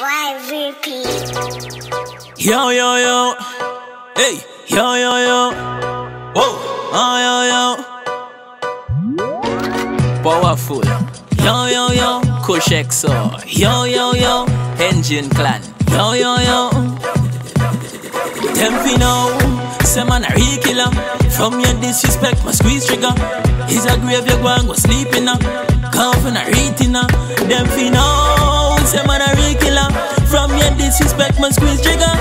Why repeat? Yo, yo, yo. Hey, yo, yo, yo. Whoa, oh, yo, yo. Powerful. Yo, yo, yo. Kush XO. Yo, yo, yo. Engine Clan. Yo, yo, yo. Them fi know. Say man a real killer. From your disrespect, my squeeze trigger. He's a grave, you go and go sleeping now. Coughing a retina. Them fi disrespect, my squeeze trigger.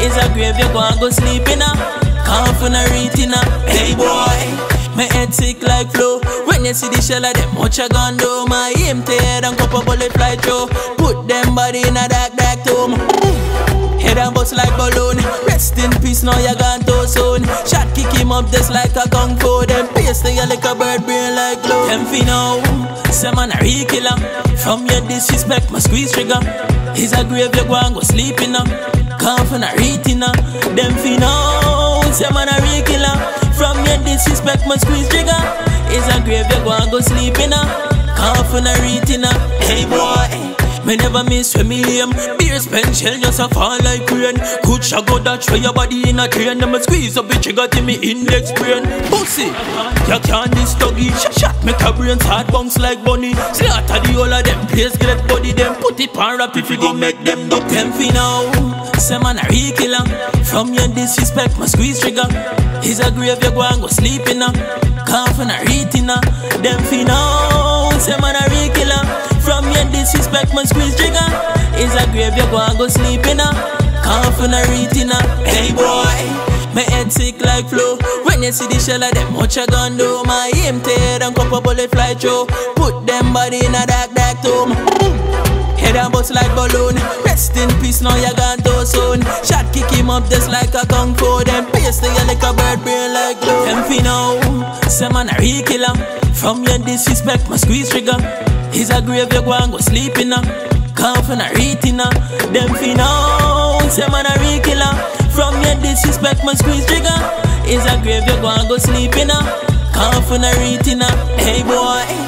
He's a grave, you go and go sleeping now. Coughing a retina. Hey boy. My head sick like flu When you see the shell of them, much I gon' do My to head and cup a bullet fly through Put them body in a dark, dark tomb mm. Head and bust like balloon Rest in peace, now you gone too soon Shot kick him up just like a kung fu Them paste the like a bird brain like glue Them fi know, say man a real killer. From your disrespect, my squeeze trigger. He's a grave, you go and go sleeping now Coughing a retina Them fi know, say man a real killer. From your disrespect, my squeeze trigger. He's a grave, you go and go sleeping now Coughing a retina Hey boy me never miss when me aim. Beer spend shell just a fall like rain. Good shot go that for your body in a train. Them a squeeze up the trigger till me index brain. Pussy, you can't this tuggy Shot shot make a brain hard bounce like bunny. Slaughter the whole of them place get body them. Put it on rap if you go make them do Them fi now Say man a real killer From your disrespect my squeeze trigger. He's a grave you go and go sleeping now Coughing a retina Them fi now Say man a real disrespect, my squeeze trigger. Is a grave, you go and go sleep in a Coughing a retina Hey boy, my head sick like flu. When you see the shell of them, what you gon' do? My aim to head and cup a bullet fly through. Put them body in a dark, dark tomb. Head and bust like balloon. Rest in peace, now you gone too soon. Shot kick him up just like a kung fu. Them paste like a bird brain like glue. Them fi know, say man a real killer. From your disrespect, my squeeze trigger He's a grave, you go and go sleeping now. Coughing a retina. Them fi know, say man a real killer. From your disrespect, my squeeze trigger. He's a grave, you go and go sleeping now. Coughing a retina. Hey boy.